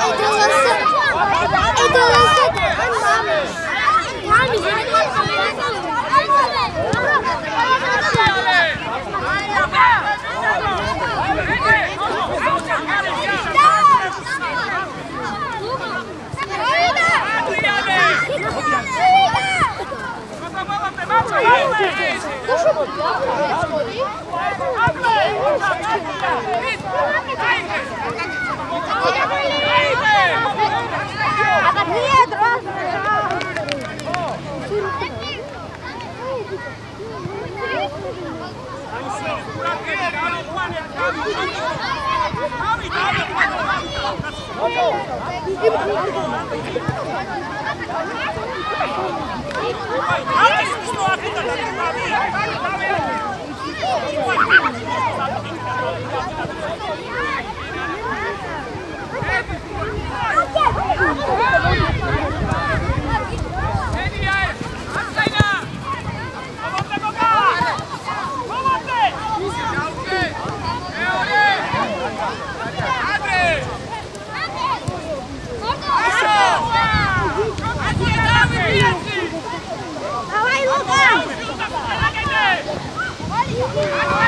Это лошадь! Это лошадь! Нет, Oh, ¡Vamos!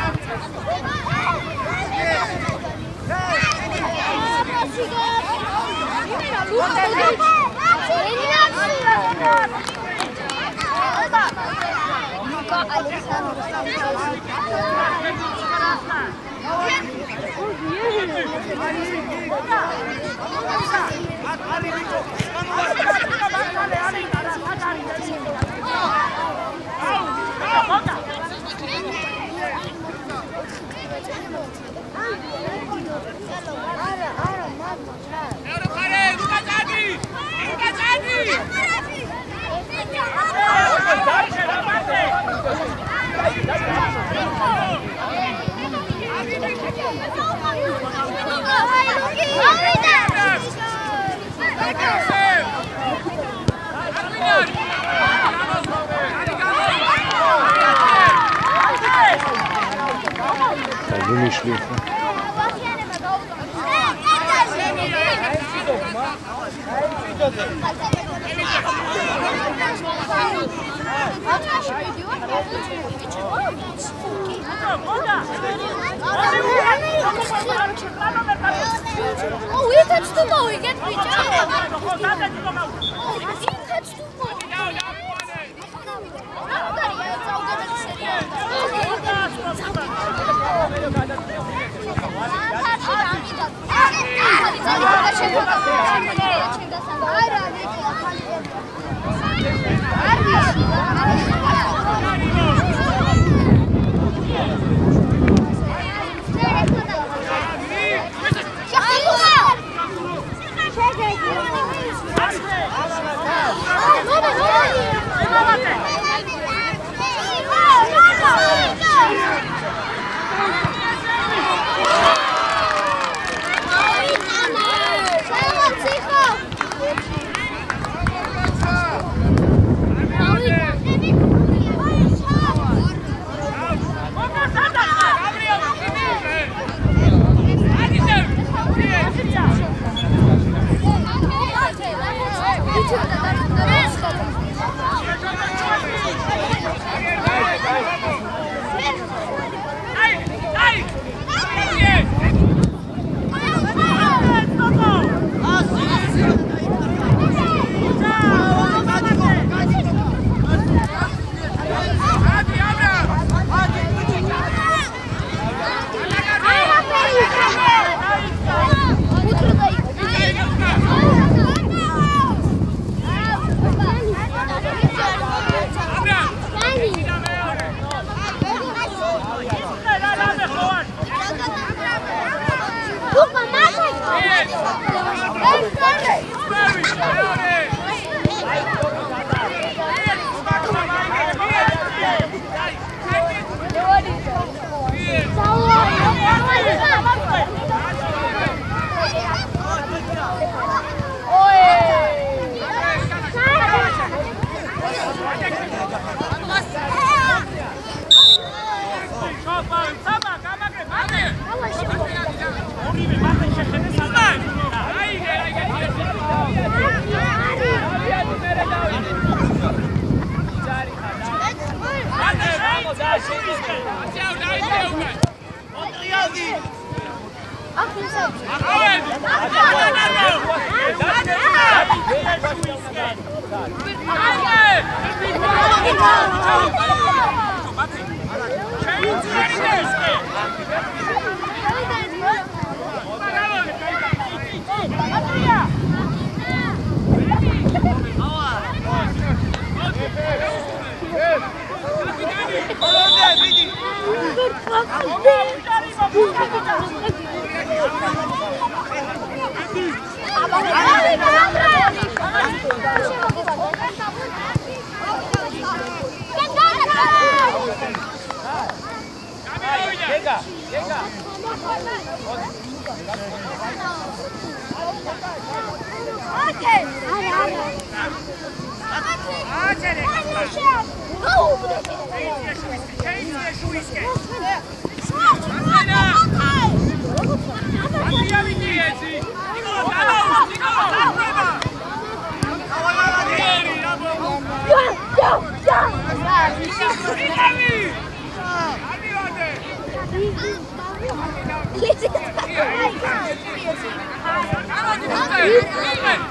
Bota! Obrigado! გუმიშლი Oh, we touched the ball, we get beat. Oh, that's Yeah. Come on, come on. Scheiße, Scheiße! Scheiße! Yes, it's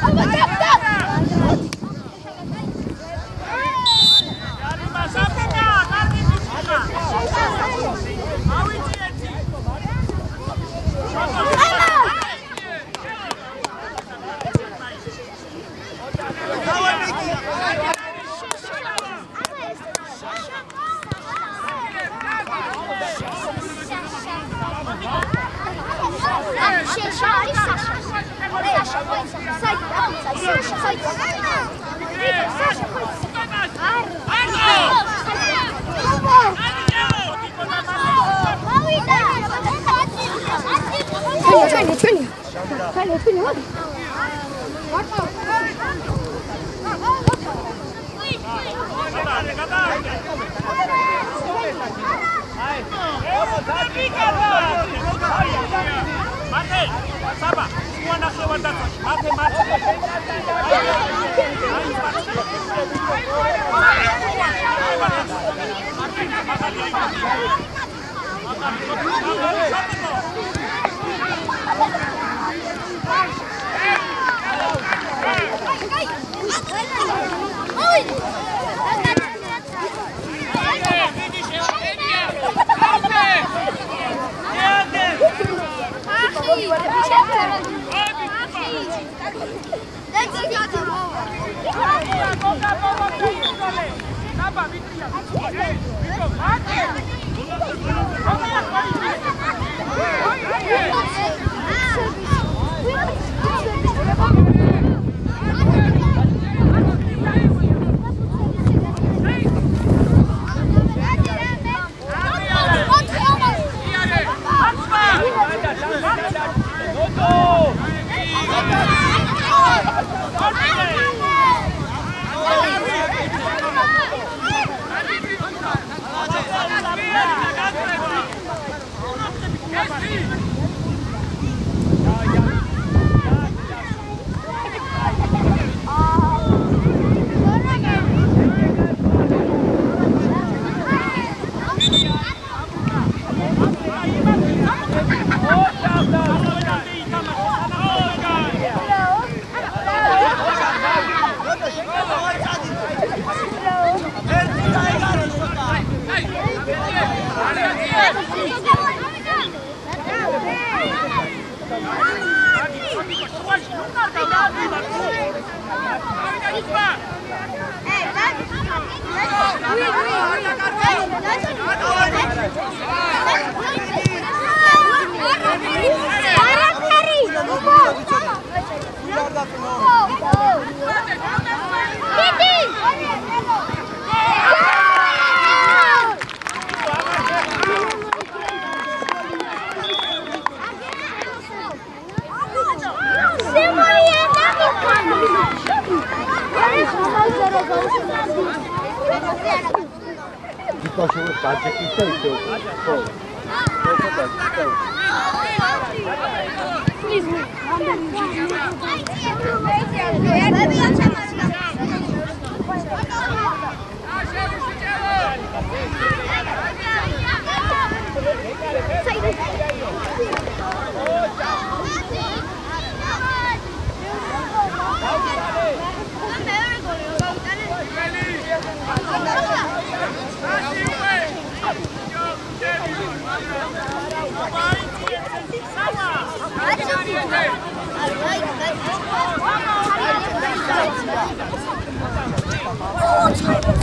Oh, my God. Vamos lá, Get in! De cachorro tarde aqui tem teu. Bom. Sai Oh,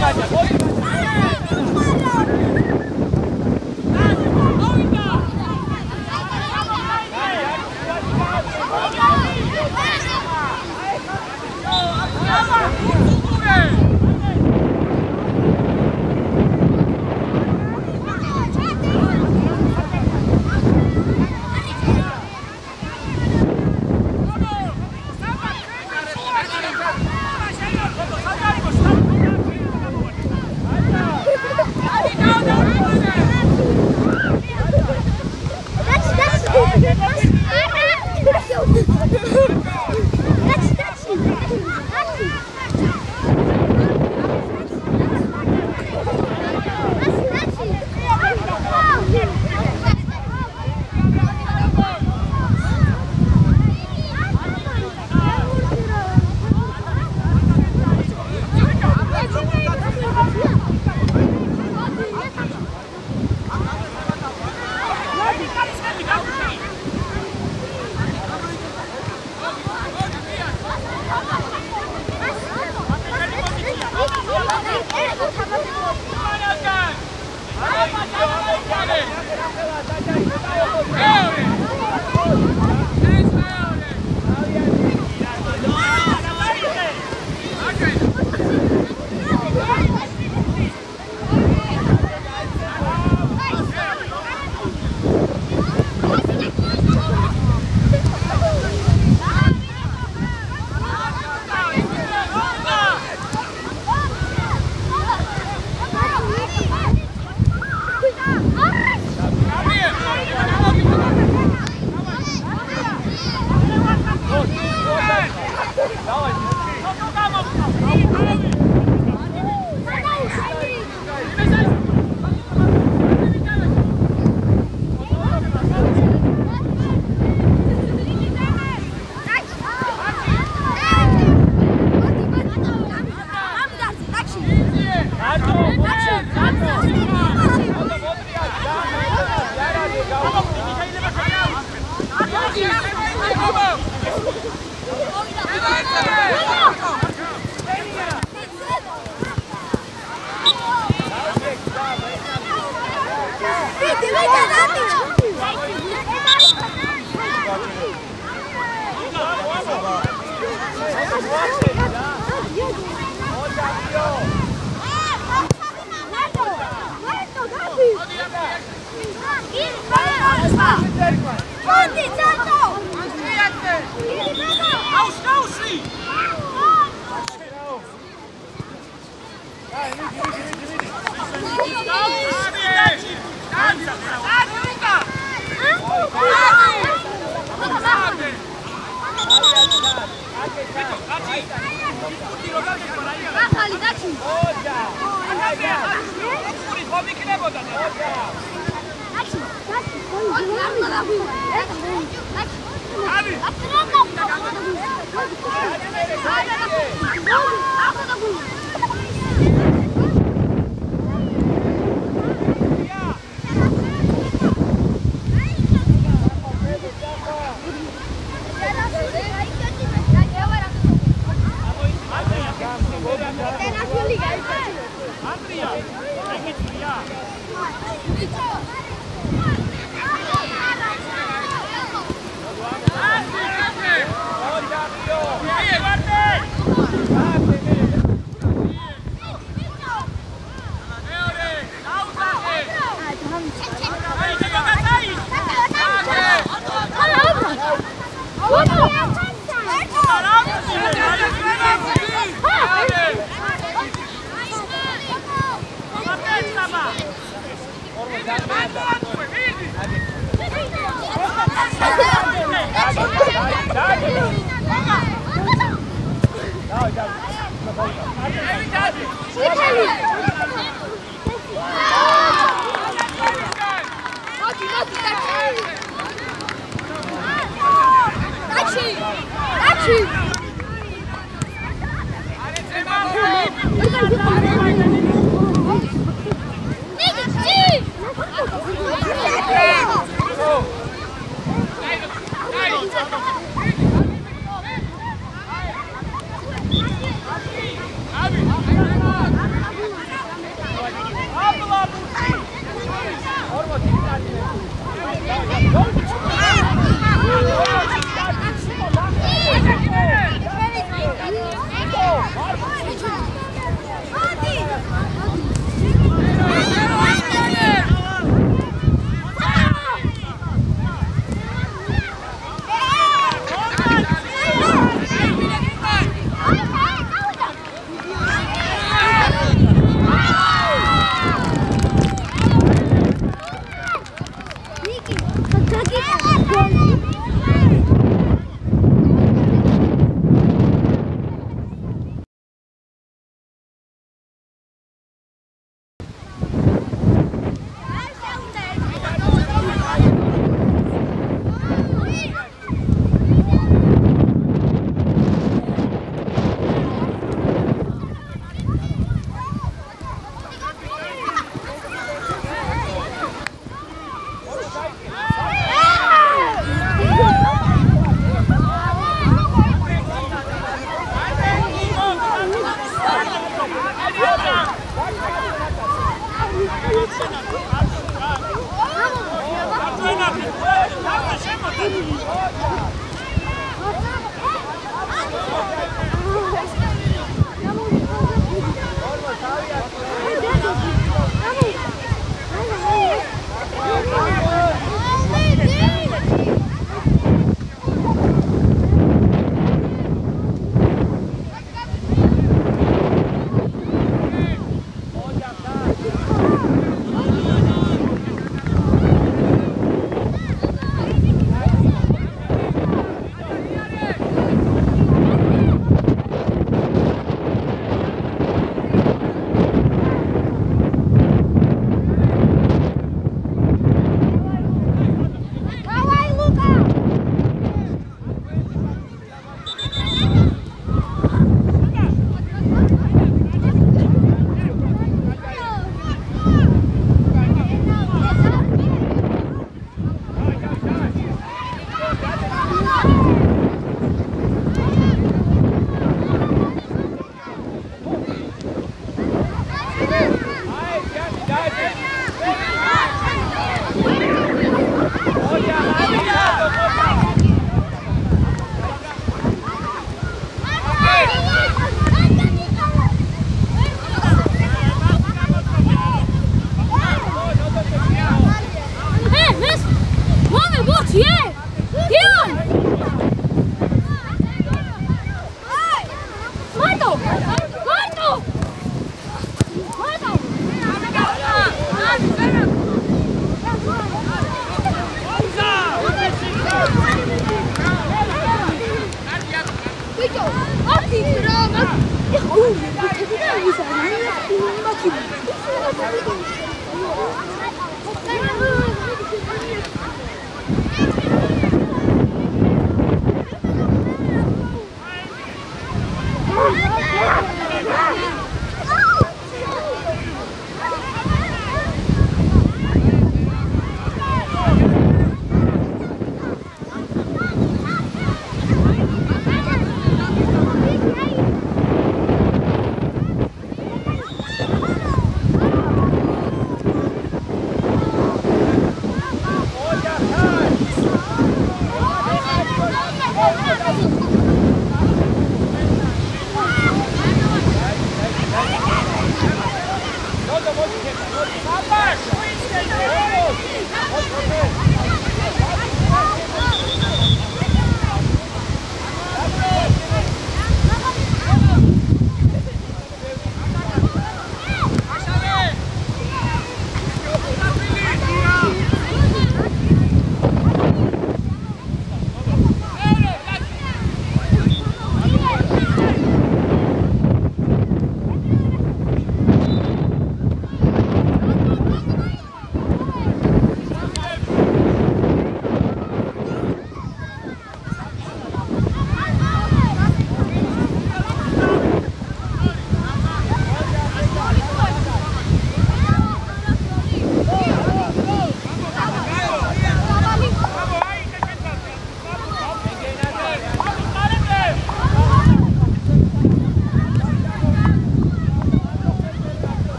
Obrigado. Hey! Ausstoßen! Nein, nicht ახალი დაჩი. ოჯა. ოჯა. ხომ იქნებოდა და ოჯა. დაჩი, დაჩი, გოლი გოლი. ეხ, დაჩი. აბი. აბი, რა გაკეთე? აბი, აბი, აბი.